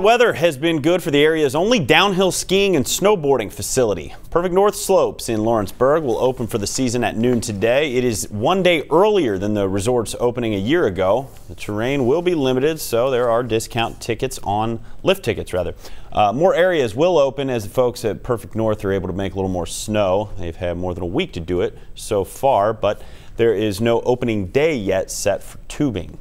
Weather has been good for the area's only downhill skiing and snowboarding facility. Perfect North Slopes in Lawrenceburg will open for the season at noon today. It is one day earlier than the resort's opening a year ago. The terrain will be limited, so there are discount tickets on lift tickets rather. Uh, more areas will open as the folks at Perfect North are able to make a little more snow. They've had more than a week to do it so far, but there is no opening day yet set for tubing.